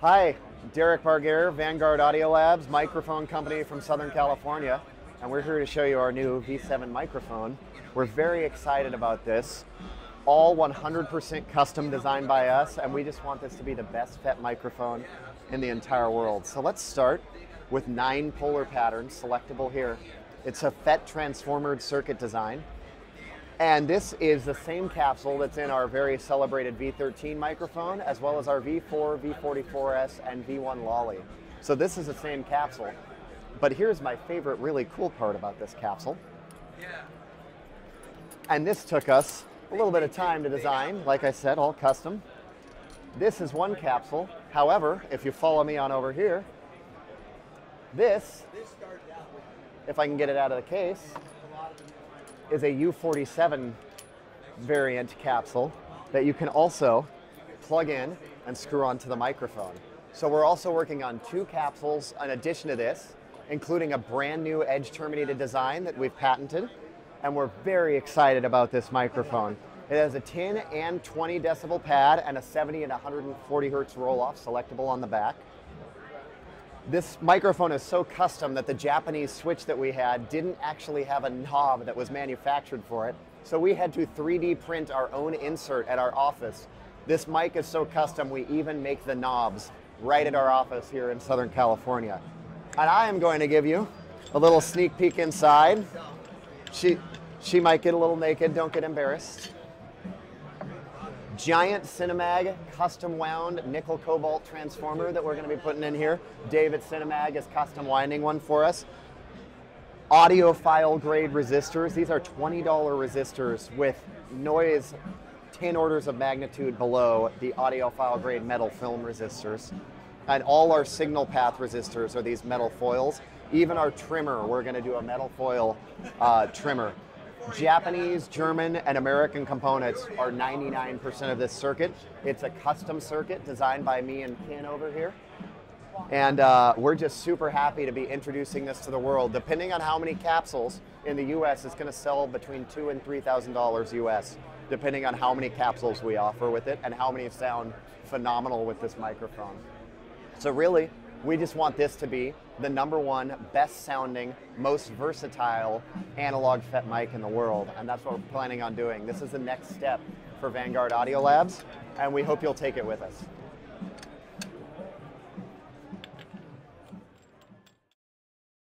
Hi, Derek Bargaehr, Vanguard Audio Labs, microphone company from Southern California, and we're here to show you our new V7 microphone. We're very excited about this. All 100% custom designed by us, and we just want this to be the best FET microphone in the entire world. So let's start with nine polar patterns, selectable here. It's a FET transformer circuit design. And this is the same capsule that's in our very celebrated V13 microphone, as well as our V4, V44S, and V1 Lolly. So this is the same capsule. But here's my favorite, really cool part about this capsule. Yeah. And this took us a little bit of time to design, like I said, all custom. This is one capsule. However, if you follow me on over here, this, if I can get it out of the case, is a U47 variant capsule that you can also plug in and screw onto the microphone. So we're also working on two capsules in addition to this, including a brand new edge terminated design that we've patented. And we're very excited about this microphone. It has a 10 and 20 decibel pad and a 70 and 140 hertz roll off selectable on the back. This microphone is so custom that the Japanese switch that we had didn't actually have a knob that was manufactured for it. So we had to 3D print our own insert at our office. This mic is so custom, we even make the knobs right at our office here in Southern California. And I am going to give you a little sneak peek inside. She, she might get a little naked, don't get embarrassed giant Cinemag custom wound nickel cobalt transformer that we're going to be putting in here. David Cinemag is custom winding one for us. Audiophile grade resistors. These are $20 resistors with noise 10 orders of magnitude below the audiophile grade metal film resistors. And all our signal path resistors are these metal foils. Even our trimmer, we're going to do a metal foil uh, trimmer. Japanese, German, and American components are 99% of this circuit. It's a custom circuit designed by me and Ken over here. And uh, we're just super happy to be introducing this to the world. Depending on how many capsules in the US, it's going to sell between two and three thousand dollars US, depending on how many capsules we offer with it and how many sound phenomenal with this microphone. So really, we just want this to be the number one best sounding, most versatile analog FET mic in the world. And that's what we're planning on doing. This is the next step for Vanguard Audio Labs, and we hope you'll take it with us.